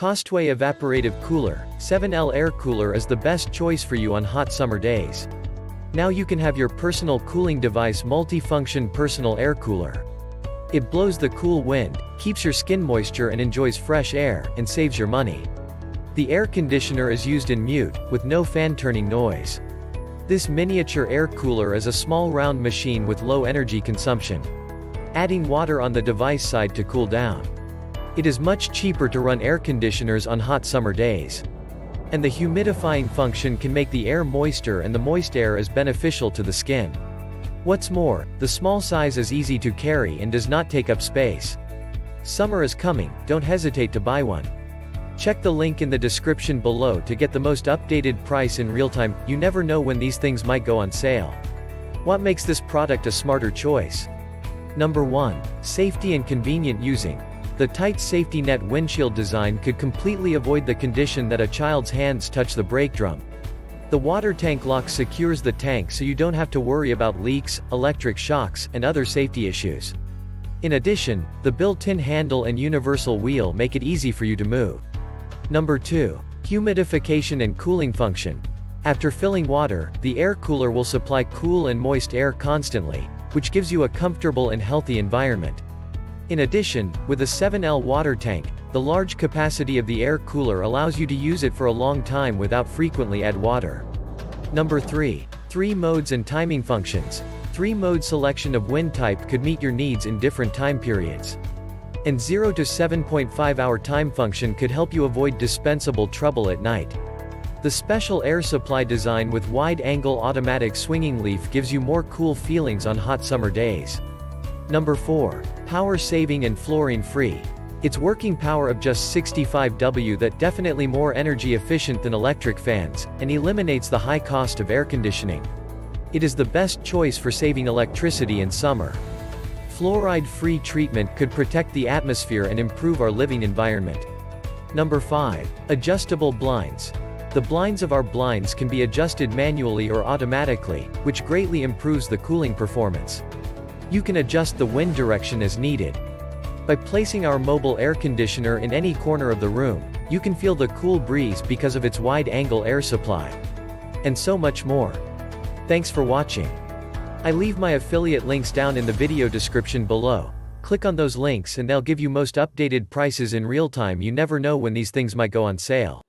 Costway Evaporative Cooler, 7L Air Cooler is the best choice for you on hot summer days. Now you can have your personal cooling device multi-function personal air cooler. It blows the cool wind, keeps your skin moisture and enjoys fresh air, and saves your money. The air conditioner is used in mute, with no fan turning noise. This miniature air cooler is a small round machine with low energy consumption. Adding water on the device side to cool down. It is much cheaper to run air conditioners on hot summer days. And the humidifying function can make the air moister and the moist air is beneficial to the skin. What's more, the small size is easy to carry and does not take up space. Summer is coming, don't hesitate to buy one. Check the link in the description below to get the most updated price in real time, you never know when these things might go on sale. What makes this product a smarter choice? Number 1. Safety and convenient using. The tight safety net windshield design could completely avoid the condition that a child's hands touch the brake drum. The water tank lock secures the tank so you don't have to worry about leaks, electric shocks, and other safety issues. In addition, the built-in handle and universal wheel make it easy for you to move. Number 2. Humidification and cooling function. After filling water, the air cooler will supply cool and moist air constantly, which gives you a comfortable and healthy environment. In addition, with a 7L water tank, the large capacity of the air cooler allows you to use it for a long time without frequently add water. Number 3. 3 modes and timing functions. 3 mode selection of wind type could meet your needs in different time periods. And 0 to 7.5 hour time function could help you avoid dispensable trouble at night. The special air supply design with wide-angle automatic swinging leaf gives you more cool feelings on hot summer days. Number 4. Power saving and fluorine free. Its working power of just 65W that definitely more energy efficient than electric fans, and eliminates the high cost of air conditioning. It is the best choice for saving electricity in summer. Fluoride-free treatment could protect the atmosphere and improve our living environment. Number 5. Adjustable blinds. The blinds of our blinds can be adjusted manually or automatically, which greatly improves the cooling performance. You can adjust the wind direction as needed. By placing our mobile air conditioner in any corner of the room, you can feel the cool breeze because of its wide-angle air supply. And so much more. Thanks for watching. I leave my affiliate links down in the video description below. Click on those links and they'll give you most updated prices in real time you never know when these things might go on sale.